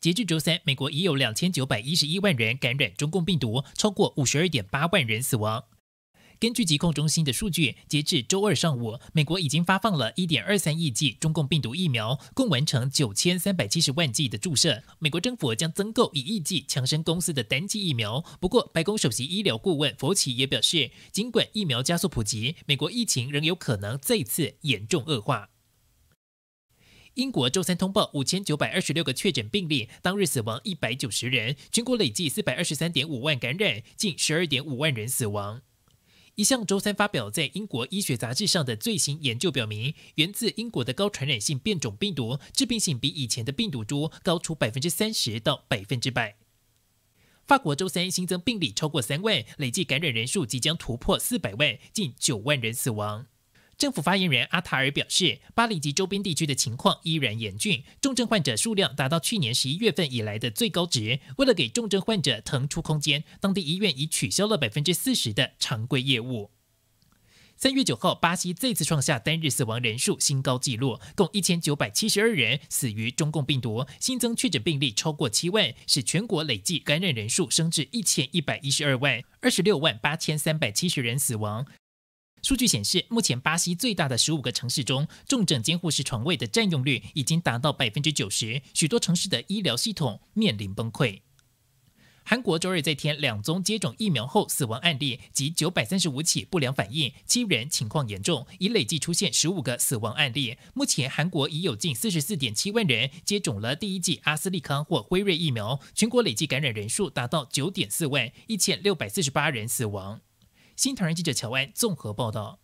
截至周三，美国已有两千九百一十一万人感染中共病毒，超过五十二点八万人死亡。根据疾控中心的数据，截至周二上午，美国已经发放了一点二三亿剂中共病毒疫苗，共完成九千三百七十万剂的注射。美国政府将增购一亿剂强生公司的单剂疫苗。不过，白宫首席医疗顾问佛奇也表示，尽管疫苗加速普及，美国疫情仍有可能再次严重恶化。英国周三通报五千九百二十六个确诊病例，当日死亡一百九十人，全国累计四百二十三点五万感染，近十二点五万人死亡。一项周三发表在英国医学杂志上的最新研究表明，源自英国的高传染性变种病毒致病性比以前的病毒株高出百分之三十到百分之百。法国周三新增病例超过三万，累计感染人数即将突破四百万，近九万人死亡。政府发言人阿塔尔表示，巴黎及周边地区的情况依然严峻，重症患者数量达到去年十一月份以来的最高值。为了给重症患者腾出空间，当地医院已取消了百分之四十的常规业务。三月九号，巴西再次创下单日死亡人数新高纪录，共一千九百七十二人死于中共病毒，新增确诊病例超过七万，使全国累计感染人数升至一千一百一十二万，二十六万八千三百七十人死亡。数据显示，目前巴西最大的十五个城市中，重症监护室床位的占用率已经达到百分之九十，许多城市的医疗系统面临崩溃。韩国周日再添两宗接种疫苗后死亡案例及九百三十五起不良反应，七人情况严重，已累计出现十五个死亡案例。目前，韩国已有近四十四点七万人接种了第一剂阿斯利康或辉瑞疫苗，全国累计感染人数达到九点四万，一千六百四十八人死亡。新唐人记者乔安综合报道。